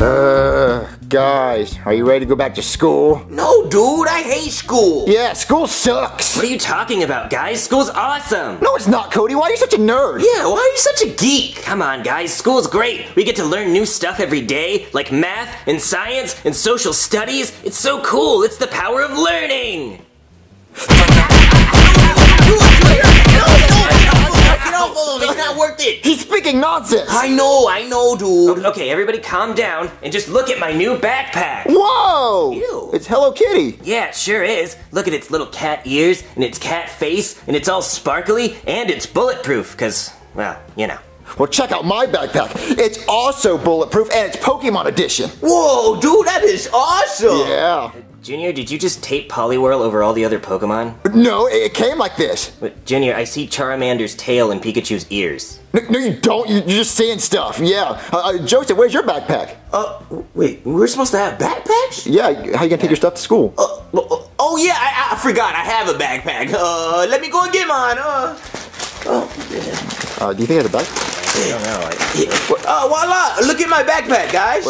Uh, guys, are you ready to go back to school? No, dude, I hate school. Yeah, school sucks. What are you talking about, guys? School's awesome. No, it's not, Cody. Why are you such a nerd? Yeah, why are you such a geek? Come on, guys. School's great. We get to learn new stuff every day, like math and science and social studies. It's so cool. It's the power of learning. I know, I know, dude. Okay, everybody calm down and just look at my new backpack. Whoa! Ew. It's Hello Kitty. Yeah, it sure is. Look at its little cat ears and its cat face, and it's all sparkly and it's bulletproof, because, well, you know. Well, check out my backpack. It's also bulletproof and it's Pokemon edition. Whoa, dude, that is awesome. Yeah. Junior, did you just tape Poliwhirl over all the other Pokemon? No, it came like this. But, Junior, I see Charmander's tail and Pikachu's ears. No, no, you don't. You- You're just seeing stuff. Yeah. Uh, uh, Joseph, where's your backpack? Uh, wait, we're supposed to have backpacks? Yeah, how you gonna take your stuff to school? Uh, uh, oh yeah, I, I forgot. I have a backpack. Uh, let me go and get mine. Uh, Uh, do you think I have a backpack? I don't know. I, uh, voila! Look at my backpack, guys.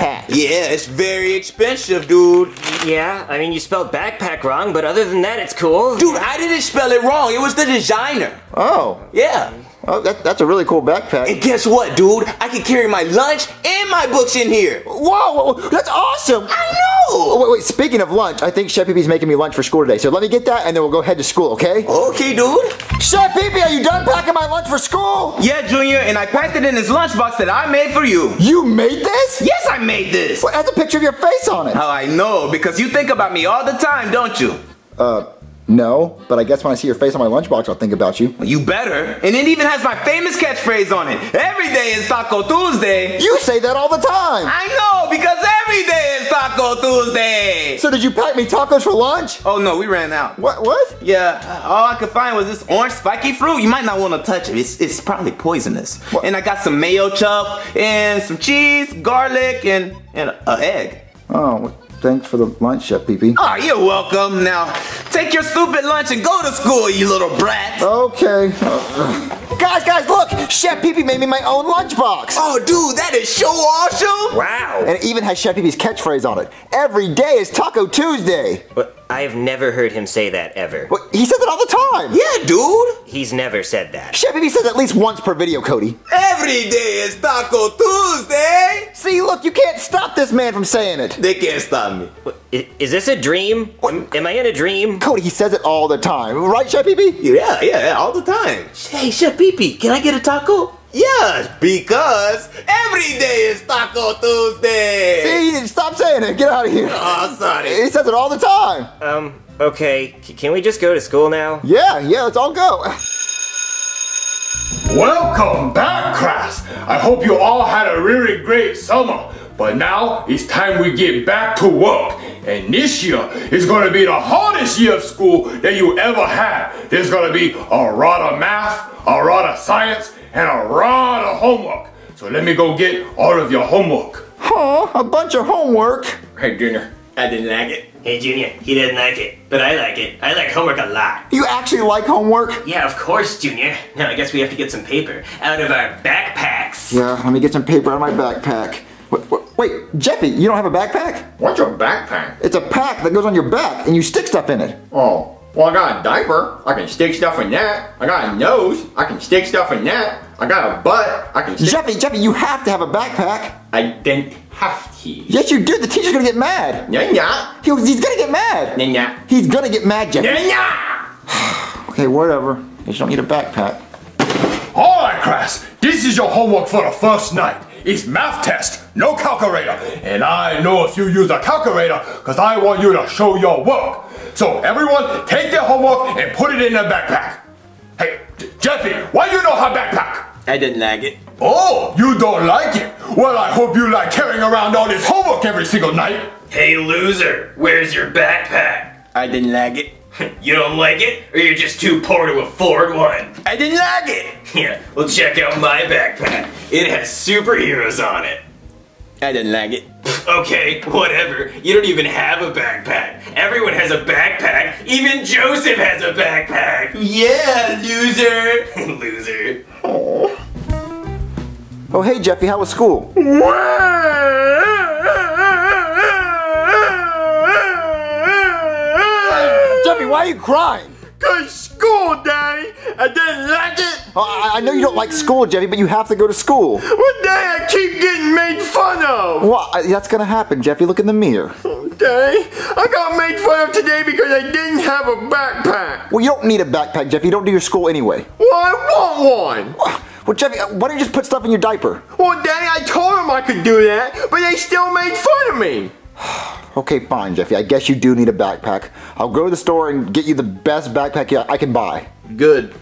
Backpack. Yeah, it's very expensive, dude. yeah, I mean, you spelled backpack wrong, but other than that, it's cool. Dude, I didn't spell it wrong. It was the designer. Oh. Yeah. Oh, that, that's a really cool backpack. And guess what, dude? I can carry my lunch and my books in here. Whoa, whoa, that's awesome! I Oh, wait, wait, speaking of lunch, I think Chef Pee Pee's making me lunch for school today. So let me get that and then we'll go head to school, okay? Okay, dude. Chef Pee Pee, are you done packing my lunch for school? Yeah, Junior, and I packed it in this lunchbox that I made for you. You made this? Yes, I made this. What, has a picture of your face on it. How I know, because you think about me all the time, don't you? Uh, no, but I guess when I see your face on my lunchbox, I'll think about you. You better. And it even has my famous catchphrase on it. Every day is Taco Tuesday. You say that all the time! I know, because every day is Taco Tuesday. So did you pack me tacos for lunch? Oh no, we ran out. What, what? Yeah, uh, all I could find was this orange spiky fruit. You might not want to touch it. It's, it's probably poisonous. What? And I got some mayo chop and some cheese, garlic, and and an egg. Oh, thanks for the lunch, Chef Pee Pee. Oh, you're welcome. Now, take your stupid lunch and go to school, you little brat. Okay. Guys, guys, look! Chef Pee Pee made me my own lunchbox! Oh, dude, that is so awesome. Wow. And it even has Chef Pee Pee's catchphrase on it. Every day is Taco Tuesday! But I've never heard him say that ever. Well, he says it all the time! Yeah, dude. He's never said that. Chef Pee Pee says at least once per video, Cody. Every day is Taco Tuesday. See, look, you can't stop this man from saying it. They can't stop me. What, i- Is this a dream? Am, am I in a dream? Cody, he says it all the time. Right, Chef Pee Pee? Yeah, yeah, yeah, all the time. Hey, Chef Pee Pee, can I get a taco? Yeah, because every day is Taco Tuesday. See, stop saying it. Get out of here. Oh, sorry. He says it all the time. Um, okay. C- can we just go to school now? Yeah, yeah, let's all go. Welcome back, class. I hope you all had a really great summer. But now it's time we get back to work. And this year is going to be the hardest year of school that you ever had. There's going to be a lot of math, a lot of science, and a lot of homework. So let me go get all of your homework. Huh, a bunch of homework. Hey, Junior. I didn't like it. Hey, Junior, he didn't like it, but I like it. I like homework a lot. You actually like homework? Yeah, of course, Junior. Now I guess we have to get some paper out of our backpacks. Yeah, let me get some paper out of my backpack. Wait, wait, wait, Jeffy, you don't have a backpack? What's your backpack? It's a pack that goes on your back and you stick stuff in it. Oh, well, I got a diaper. I can stick stuff in that. I got a nose. I can stick stuff in that. I got a butt. I can stick. Jeffy, Jeffy, you have to have a backpack. I didn't have to. Yes, you do. The teacher's gonna get mad. Yeah, yeah. He- he's gonna get mad. Yeah, yeah. He's gonna get mad, Jeffy. Yeah, yeah. Okay, whatever. You just don't need a backpack. All right, class. This is your homework for the first night. It's math test, no calculator. And I know if you use a calculator, because I want you to show your work. So everyone, take their homework and put it in their backpack. Hey, J- Jeffy, why you know her backpack? I didn't like it. Oh, you don't like it? Well, I hope you like carrying around all this homework every single night. Hey, loser, where's your backpack? I didn't like it. You don't like it, or you're just too poor to afford one? I didn't like it. Yeah, well, check out my backpack. It has superheroes on it. I didn't like it. Okay, whatever. You don't even have a backpack. Everyone has a backpack. Even Joseph has a backpack. Yeah, loser. loser. Oh, oh, hey, Jeffy, how was school? Jeffy, why are you crying? Cause school, Daddy. I didn't like it. Oh, I, I know you don't like school, Jeffy, but you have to go to school. One day I keep getting made fun of. Well, I- that's gonna happen, Jeffy. Look in the mirror. Daddy, I got made fun of today because I didn't have a backpack. Well, you don't need a backpack, Jeffy. You don't do your school anyway. Well, I want one. Well, Jeffy, uh, why don't you just put stuff in your diaper? Well, Daddy, I told them I could do that, but they still made fun of me. Okay, fine, Jeffy. I guess you do need a backpack. I'll go to the store and get you the best backpack I can buy. Good.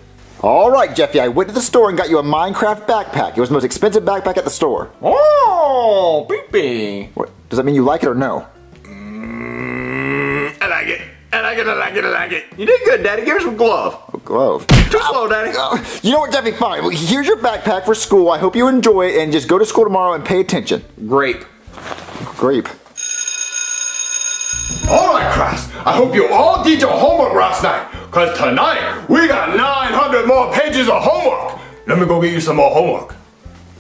All right, Jeffy. I went to the store and got you a Minecraft backpack. It was the most expensive backpack at the store. Oh, pee What, does that mean you like it or no? I like it. I like it. I like it. I like it. You did good, Daddy. Give me some glove. A glove. Too slow, Daddy. Uh, You know what, Jeffy? Fine. Well, here's your backpack for school. I hope you enjoy it and just go to school tomorrow and pay attention. Grape. Grape. All right, class. I hope you all did your homework last night. Cause tonight we got 900 more pages of homework. Let me go get you some more homework.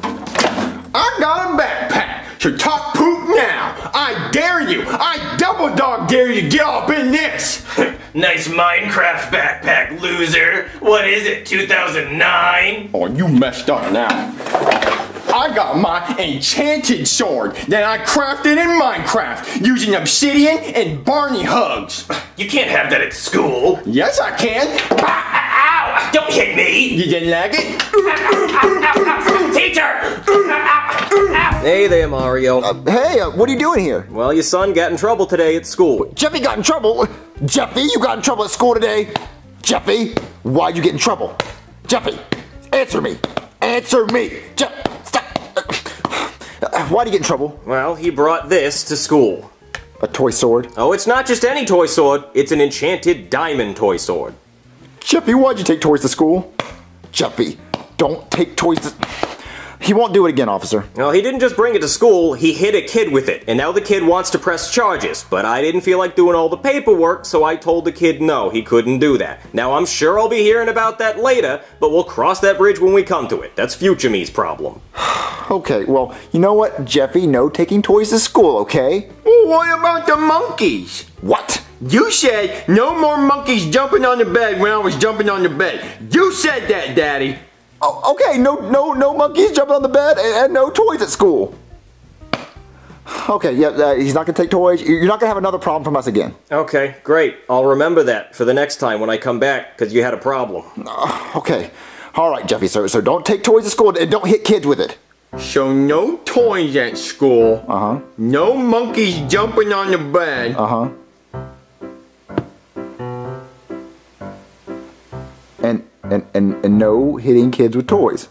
I got a backpack. So talk poop now. I dare you. I double dog dare you to get up in this. Nice Minecraft backpack, loser. What is it, 2009? Oh, you messed up now. I got my enchanted sword that I crafted in Minecraft using obsidian and Barney hugs. You can't have that at school. Yes, I can. Ow! Don't hit me! You didn't like it? Teacher! Hey there, Mario. Hey, uh, what are you doing here? well, your son got in trouble today at school. Jeffy got in trouble. Jeffy, you got in trouble at school today. Jeffy, why'd you get in trouble? Jeffy, answer me. Answer me. Jeff, stop. Uh, Why'd you get in trouble? Well, he brought this to school. A toy sword. Oh, it's not just any toy sword, it's an enchanted diamond toy sword. Jeffy, why'd you take toys to school? Jeffy, don't take toys to. He won't do it again, officer. Well, he didn't just bring it to school, he hit a kid with it, and now the kid wants to press charges. But I didn't feel like doing all the paperwork, so I told the kid no, he couldn't do that. Now, I'm sure I'll be hearing about that later, but we'll cross that bridge when we come to it. That's future me's problem. Okay, well, you know what, Jeffy? No taking toys to school, okay? Well, what about the monkeys? What? You said no more monkeys jumping on the bed when I was jumping on the bed. You said that, Daddy. Oh, okay, no, no, no monkeys jumping on the bed and, and no toys at school. Okay, yeah, uh, he's not gonna take toys. You're not gonna have another problem from us again. Okay, great. I'll remember that for the next time when I come back, because you had a problem. Okay, all right, Jeffy. So, so don't take toys to school and don't hit kids with it. So no toys at school. Uh huh. No monkeys jumping on the bed. Uh huh. And, and and no hitting kids with toys.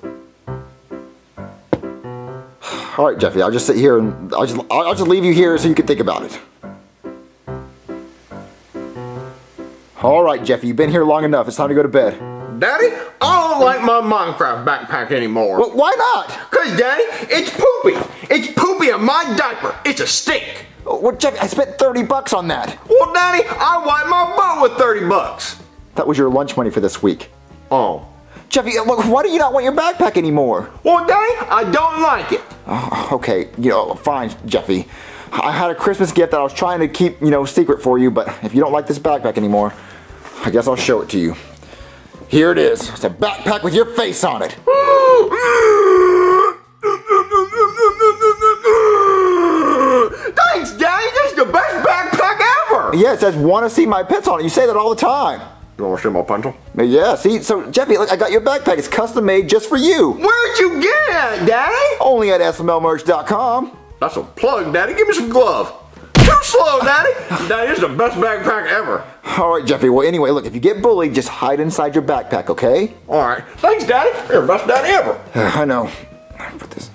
All right, Jeffy. I'll just sit here and I'll just I'll just leave you here so you can think about it. All right, Jeffy. You've been here long enough. It's time to go to bed. Daddy, I don't like my Minecraft backpack anymore. Well, why not? Cause Daddy, it's poopy. It's poopy in my diaper. It's a stink. Well, Jeffy, I spent thirty bucks on that. Well, Daddy, I wipe my butt with 30 bucks. That was your lunch money for this week. Oh. Jeffy, uh, look, why do you not want your backpack anymore? Well, Daddy, I don't like it. Okay, you know, fine, Jeffy. I had a Christmas gift that I was trying to keep, you know, secret for you, but if you don't like this backpack anymore, I guess I'll show it to you. Here it is. It's a backpack with your face on it. Thanks, Daddy. This is the best backpack ever. Yeah, it says "Want to see my pets" on it. You say that all the time. You want to see my pencil? Yeah, see, so Jeffy, look, I got your backpack. It's custom made just for you. Where'd you get it, Daddy? Only at smlmerch.com. That's a plug, Daddy. Give me some glove. Too slow, Daddy. Daddy, this is the best backpack ever. All right, Jeffy. Well, anyway, look, if you get bullied, just hide inside your backpack, okay? All right. Thanks, Daddy. You're the best daddy ever. I know. Put this.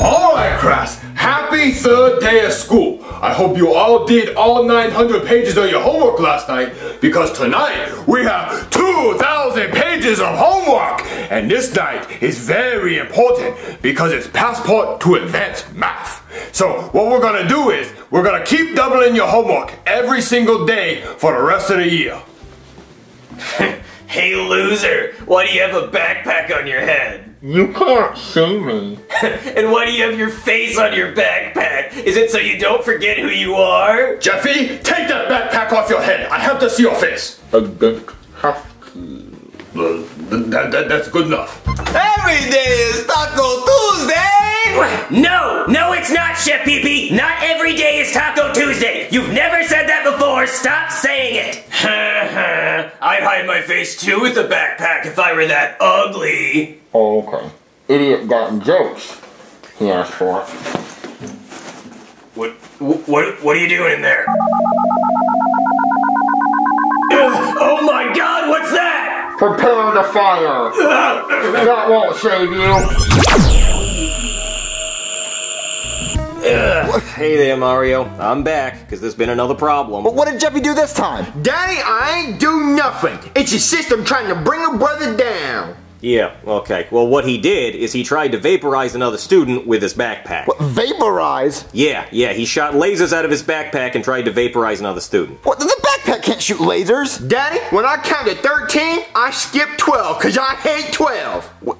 All right, class. Happy third day of school. I hope you all did all 900 pages of your homework last night because tonight we have 2,000 pages of homework. And this night is very important because it's passport to advanced math. So what we're gonna do is we're gonna keep doubling your homework every single day for the rest of the year. Hey loser, why do you have a backpack on your head? You can't see me. And why do you have your face on your backpack? Is it so you don't forget who you are? Jeffy, take that backpack off your head. I have to see your face. I don't have to. Uh, th- that, that, that's good enough. Every day is Taco Tuesday! No, no, it's not, Chef Pee Pee! Not every day is Taco Tuesday. You've never said that before. Stop saying it. I'd hide my face too with a backpack if I were that ugly. Oh, okay. Idiot got jokes. He asked for it. What, what, what are you doing in there? Ugh, oh my God! What's that? Prepare the fire. that won't save you. Hey there, Mario. I'm back, because there's been another problem. But what did Jeffy do this time? Daddy, I ain't do nothing. It's your sister trying to bring her brother down. Yeah, okay. Well, what he did is he tried to vaporize another student with his backpack. What, vaporize? Yeah, yeah, he shot lasers out of his backpack and tried to vaporize another student. What? The backpack can't shoot lasers. Daddy, when I counted 13, I skipped 12 because I hate 12.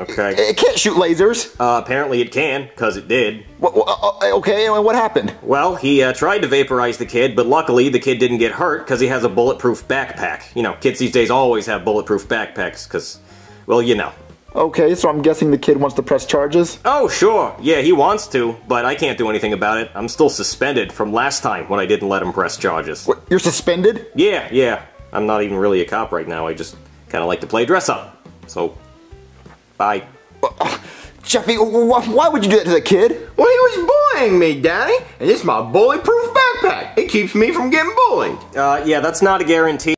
Okay. It can't shoot lasers. Uh, apparently it can, because it did. What, uh, uh, okay, and what happened? Well, he uh, tried to vaporize the kid, but luckily the kid didn't get hurt because he has a bulletproof backpack. You know, kids these days always have bulletproof backpacks because, well, you know. Okay, so I'm guessing the kid wants to press charges. Oh, sure. Yeah, he wants to, but I can't do anything about it. I'm still suspended from last time when I didn't let him press charges. What, you're suspended? Yeah, yeah. I'm not even really a cop right now. I just kind of like to play dress up. So, bye. Jeffy, wh- wh- why would you do that to the kid? Well, he was bullying me, Daddy, and it's my bulletproof backpack. It keeps me from getting bullied. Uh, yeah, that's not a guarantee.